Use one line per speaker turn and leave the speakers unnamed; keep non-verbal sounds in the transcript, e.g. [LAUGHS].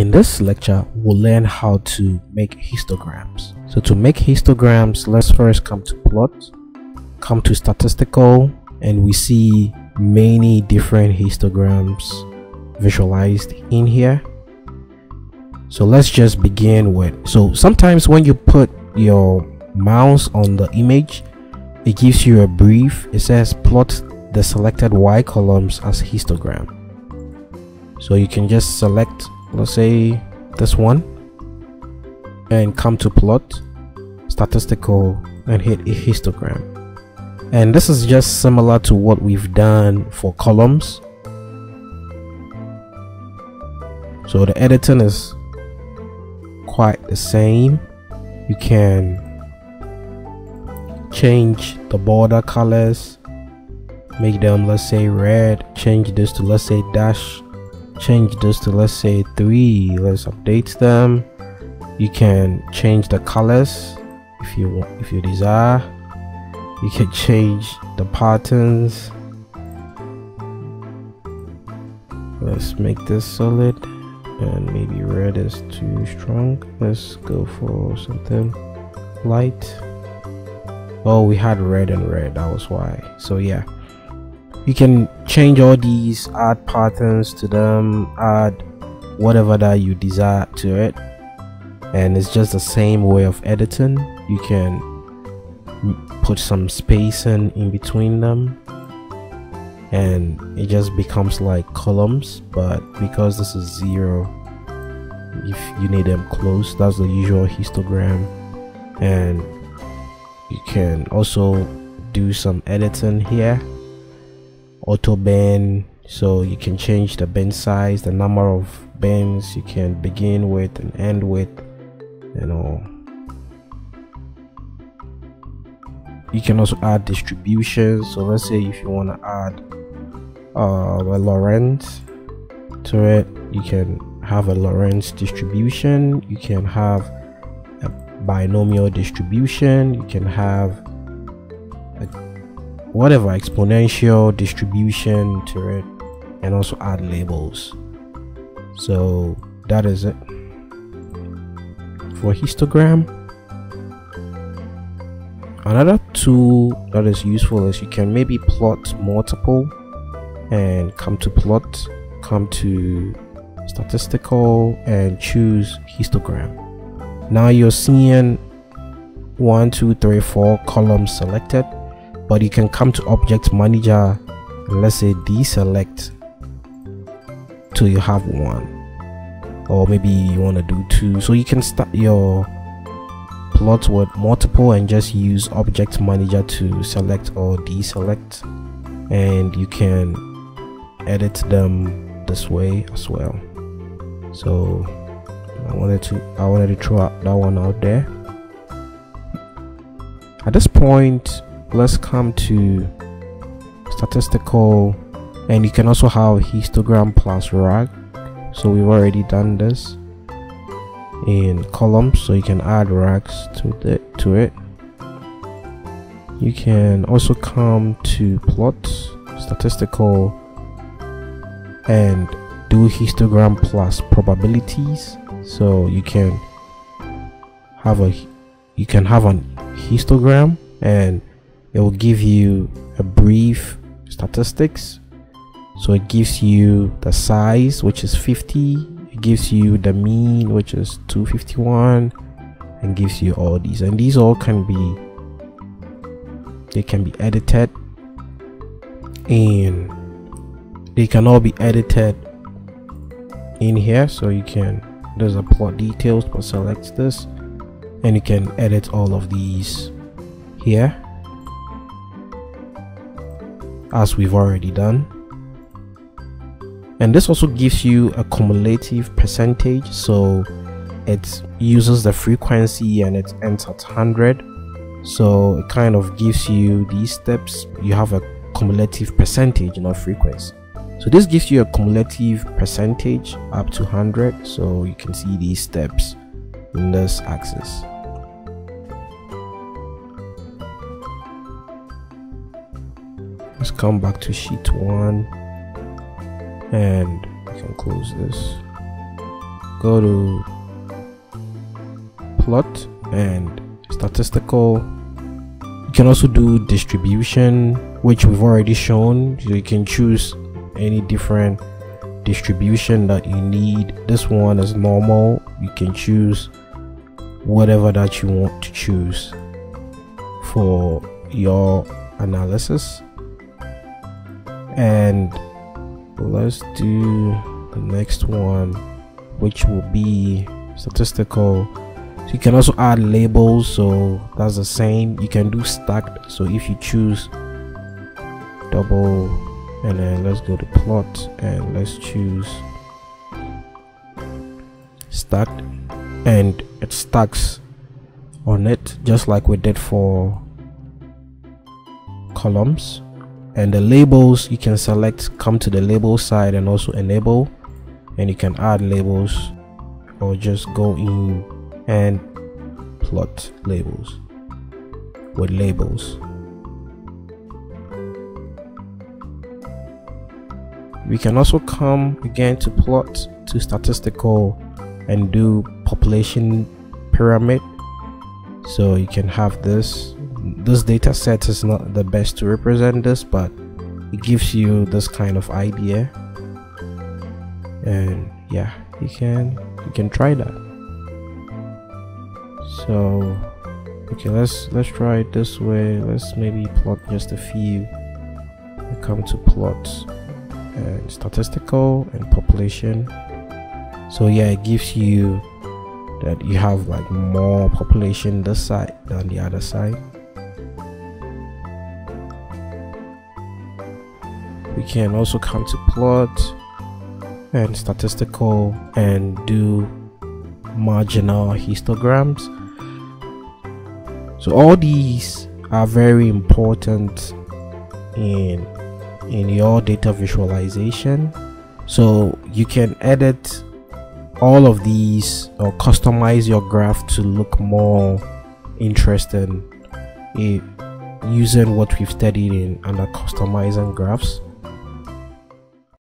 In this lecture, we'll learn how to make histograms. So to make histograms, let's first come to plot, come to statistical, and we see many different histograms visualized in here. So let's just begin with, so sometimes when you put your mouse on the image, it gives you a brief. It says plot the selected Y columns as histogram. So you can just select let's say this one and come to plot statistical and hit a histogram. And this is just similar to what we've done for columns. So the editing is quite the same. You can change the border colors make them let's say red change this to let's say dash change this to let's say three. Let's update them. You can change the colors if you want if you desire. You can [LAUGHS] change the patterns. Let's make this solid and maybe red is too strong. Let's go for something light. Oh we had red and red. That was why. So yeah you can change all these add patterns to them add whatever that you desire to it. And it's just the same way of editing. You can put some spacing in between them. And it just becomes like columns but because this is zero if you need them close that's the usual histogram. And you can also do some editing here auto bin so you can change the bin size the number of bins you can begin with and end with you know. You can also add distribution so let's say if you want to add uh, a Lorentz to it you can have a Lorentz distribution. You can have a binomial distribution. You can have whatever exponential distribution to it and also add labels. So that is it for histogram. Another tool that is useful is you can maybe plot multiple and come to plot come to statistical and choose histogram. Now you're seeing one two three four columns selected but you can come to object manager and let's say deselect till you have one. Or maybe you want to do two. So you can start your plot with multiple and just use object manager to select or deselect. And you can edit them this way as well. So I wanted to I wanted to throw that one out there. At this point let's come to statistical and you can also have histogram plus rug so we've already done this in columns so you can add rugs to the to it. You can also come to plot statistical and do histogram plus probabilities. So you can have a you can have an histogram and it will give you a brief statistics. So it gives you the size which is 50 it gives you the mean which is 251 and gives you all these. And these all can be they can be edited. And they can all be edited in here. So you can there's a plot details but select this. And you can edit all of these here as we've already done. And this also gives you a cumulative percentage. So it uses the frequency and it ends at 100 so it kind of gives you these steps. You have a cumulative percentage our frequency. So this gives you a cumulative percentage up to 100 so you can see these steps in this axis let's come back to sheet one. And we can close this. Go to plot and statistical. You can also do distribution which we've already shown. So you can choose any different distribution that you need. This one is normal. You can choose whatever that you want to choose for your analysis and let's do the next one which will be statistical. So you can also add labels so that's the same. You can do stacked so if you choose double and then let's go to plot and let's choose stacked and it stacks on it just like we did for columns and the labels you can select come to the label side and also enable. And you can add labels or just go in and plot labels with labels. We can also come again to plot to statistical and do population pyramid. So you can have this this data set is not the best to represent this but it gives you this kind of idea. And yeah you can you can try that. So okay let's let's try it this way. Let's maybe plot just a few. Come to plots and statistical and population. So yeah it gives you that you have like more population this side than the other side we can also come to plot and statistical and do marginal histograms. So all these are very important in in your data visualization. So you can edit all of these or customize your graph to look more interesting using what we've studied in under customizing graphs